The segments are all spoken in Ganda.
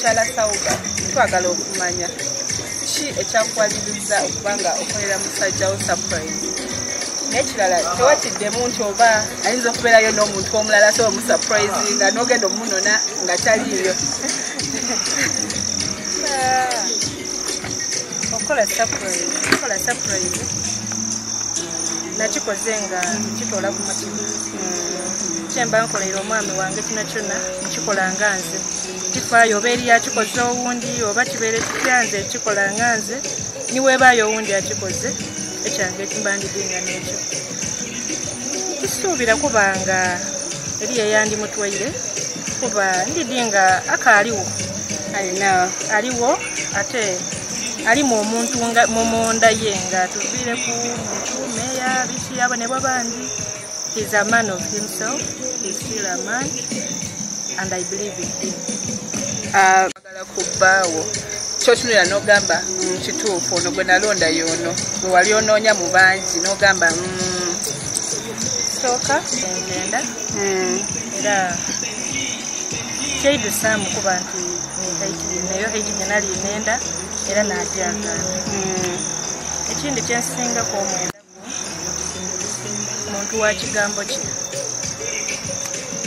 mukyala sawuga twagala okumanya ki ekyakuwaliriza okuba nga okolera musajjawo surprise. Nekirala tewatiddemu nti oba ayinza okubeerayo n'omuntu omulala so omusurprise nga n'ogenda omunona nga taliiyo. Okola surprise okola surprise. Nakikoze nga nkitoola ku mutima kyemba nkoleire omwami wange kino kyonna nkikola nga nze. Kifaayo oba eri yakikoze owundi oba kibeere kityanze kikola nga nze. Niweebaayo owundi akikoze ekyange ekimbandidinga n'ekyo. Kisuubira kuba nga eri yeyandimutwaire kuba ndidi nga akaaliwo alina. Aliwo ate alimu omuntu nga mumunda ye nga tuviire ku muntu meya biki abonebwa bangi he's a man of himself. He's still a man. And i believe in him. Agala ku bbaawo. Kyotunulira n'ogamba "Mm, kituufu ono gwe nalonda y'ono. Gwe wali onoonya mu bangi n'ogamba "Mm, sooka engenda era kyeidusamu kuba nti neyo haiti gyenali nenda era najagala mm, ekindi kyensingaku omwendaku muntu wa kigambo kye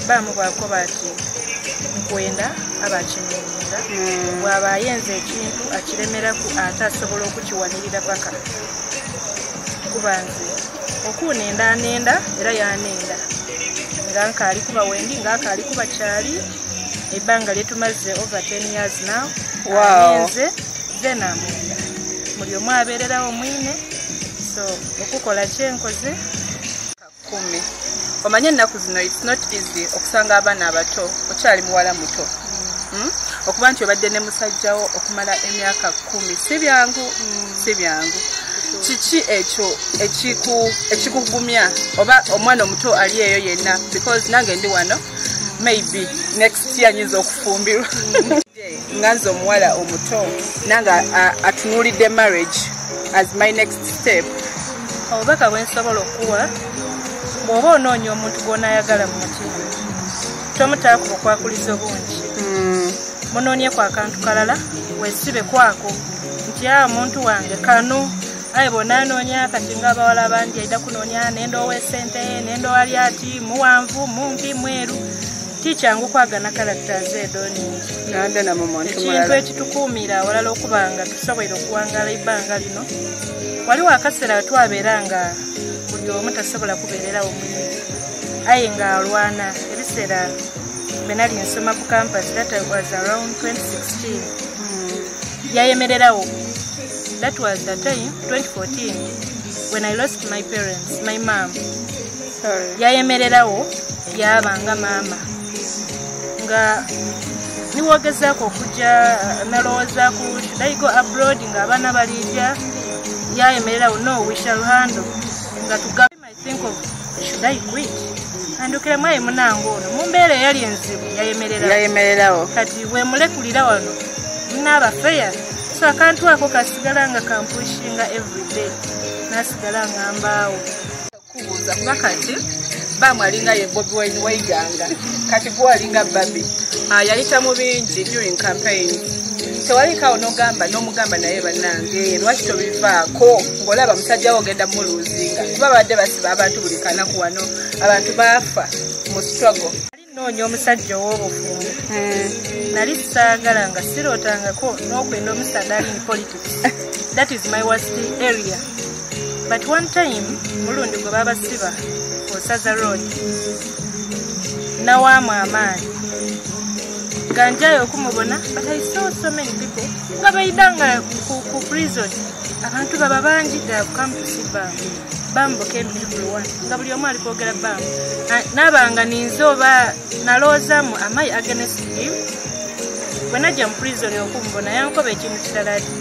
baamu bwakoba ati nkwenda aba akinyuminga mm. bw'aba ayenza ekintu akiremeraku ate asobola okukiwanirira paka. Kuba nze okunenda anenda era yanenda. Nga nkaali kuba wendi nga akaali kuba kyali ebbanga lyetumaze over 10 years now. Wow. anenze then amwenda. Buli omu abeererawo mwine so okukola kyenkoze kumi. Omanye ennaku zino its not easy okusanga abaana abato okyali muwala muto. Mm? okuba nti obadde ne musajjawo okumala emyaka kumi si byangu si byangu. Kiki ekyo ekiku- ekikugumya? Oba omwana omuto ali eyo yenna? Because nange ndi wano maybe next year nyinza okufumbirwa. Nga nze omuwala omuto nange atunuulidde marriage as my next step. Obubaka bwe nsobola okuwa bw'oba onoonya omuntu gw'onaayagala mu mutima tomutaako bukwakulizo bungi Mm. munoonyeku akantu kalala weesibe kwako nti awo muntu wange kano aye bw'onaanoonya kati ng'abawala bangi aida kunoonya nenda ow'esente nenda owali ati muwanvu mumpi mweru. Tikyangu kwagana characters edo ningi nande namwe muntu ekintu mulala ekitukuumira awalala okuba nga tusobole okuwangala ebbanga lino waliwo akaseera twabeera nga buli omu tasobola kubeererawo mwine aye ng'alwana ebiseera bwe nali nsoma ku campus that was around 2016 yayemererawo that was the time 2014 when i lost my parents my mom. Sorry. yayemererawo yabanga maama. Nga niwogezaako okujja nalowoozaku should i go abroad? ng'abaana balijja yayemererawo no we shall handle nga tugabe i think of should i quit andukira mwayi munange ono. Mu mbeera eyali enzibu yayemererawo yayemererawo. Kati bwemulekulira wano munaaba feya so akantu ako kasigala nga kampushinga everyday nasigala ngambaawo kubuuza kuba kati baamu alinga ye bobi wine waiganga. Kati gwe alinga babi Ah, yayita mu bingi during campaign tewalikaawo n'ogamba n'omugamba naye bannange lwaki tobivaako? Ng'olaba musajjawo ogenda muluuzinga kuba badde basiba abantu buli kanaku wano abantu baafa mu struggle. Ali nnoonya omusajja ow'obufumbo nali saagala nga sirootangako n'okwenda omusaadde ali in politics. That is my worst area. But one time mulundi gwe babasiba osaza road nawaamu amaanyi nga njayo okumubona but i saw so many people. Nga baidanga ku, ku prison. Abantu baba bangi they have come to see bam bam became everyone. Nga buli omu ali kwogera bam Na- nabanga ninze oba nalowoozamu amai against him? Bwe najja mu prison okumubona yankoba ekintu kirala ati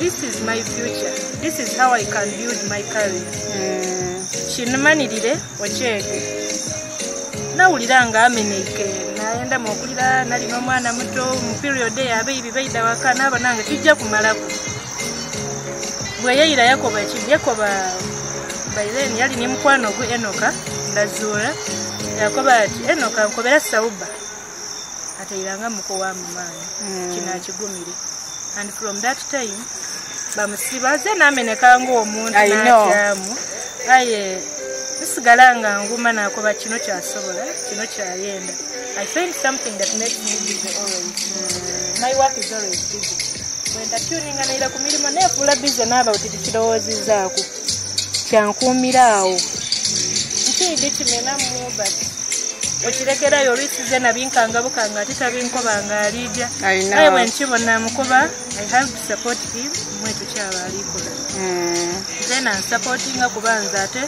this is my future. This is how i can build my career kinumanirire okyege nawulira nga ameneike nayenda muokulira nali n'omwana muto mu period eyo abairi baida waka naaba nange kijja kumalaku. Bweyeyira yakoba ekindi yakoba bairen yali ne mukwano gwe enoka ndazuula yakoba ati enoka nkobera sauba. Ateiranga mukowa mumaanyi kino akigumire. And from that time bamusiba ze nameneka ngaomuntu natyamu aye nisigala nga nguma nakoba kino kyasobola kino kyayenda i find something that makes me busy always. My work is always busy bwentatuninga naira ku mirimu nefuula bize naaba uti tikirowoozizaako kyankuumira awo. Nkiidi kimenamu but okirekerayo olwisize nabinkanga bukanga ate tabinkobanga know. aye bwenkibona mukuba i have to support him mwe tukyaba alikola Mm. then ansupportinga kuba nze ate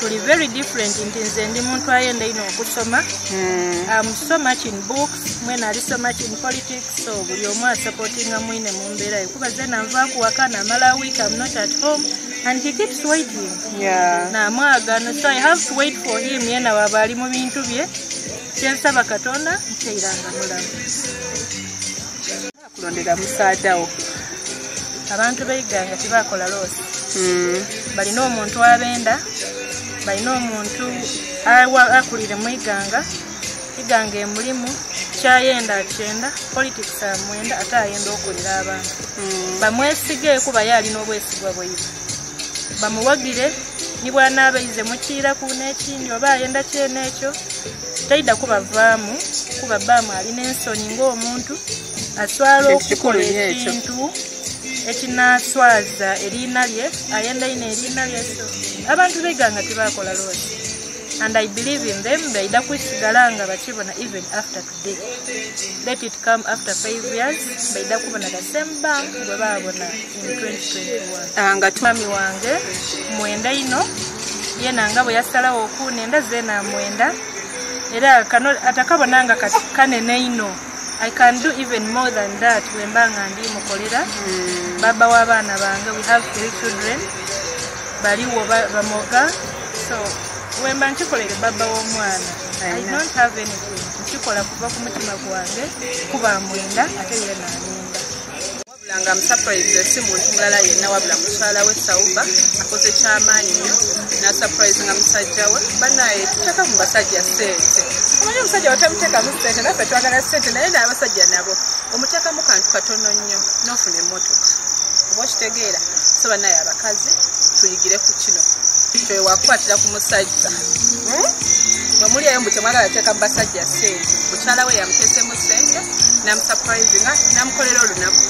tuli very different nti nze ndi muntu ayenda ino okusoma Mm. um, so much in books mwena ali so much in politics so buli omu asupportinga mwine mu mbeera ye kuba ze nanva kuwaka namala week I'm not at home and he keeps waiting. Yeah. namwagano so i have to wait for him yena waba ali mu bintu bye. Kyensaba katonda nteiranga mulamu kulondera musaadawo abantu beiganga tibakola loosi Mm. balina omuntu abenda balina omuntu akulire mu iganga. Emulimu kyayenda akyenda politics amwenda ate ayenda okulira abantu. Mm. bamwesige kuba ye alina obwesigwa bwaibu bamuwagire ni bwanaabaize mukiiraku n'ekindi oba ayenda kyenekyo taida kubavaamu kuba baamu alina ensoni ng'omuntu aswala okukola ekyo. ekintu ekinaswaza eriina lye ayenda ino eriina lye so abantu beganga tebakola loosi and i believe in them. Baida kwisigala nga bakibona even after today. Let it come after five years. Baida kubona the same bank bwe baabona in 2021 Ah, nga tu- mwami wange mwenda ino. Yena nga bwe yasalawo okunenda zeena mwenda. Era kano atakabonanga kanene ino. I can do even more than that. Bwemba nga ndi mukolera. Baba w'abaana bange we have three children. Baliwo ba- bamoga. So wemba nkikolere baba w'omwana i don't have anything. Nkikola kuva ku mutima gwange kuba mwenda ate ye naninda wabula nga musapurayize si muntu mulala yenna wabula mukyala we sauba akoze kyamaanyi nnyo nasapurayize nga musajja we banaye tuteka mu basajja sente omanyi omusajja watamuteekamu sente naffe twagala sente naye n'abasajja nabo. Omuteekamu kantu katono nnyo n'ofuna emmotoka oba okitegeera so banaye abakazi tuyigire ku kino kyoyo wakukwatira ku musajja. Hmm? bwe mulyayo mbu temwagala teeka mu basajja sente mukyala we yamuteesemu sente namusapurayizinga namukolera olunaku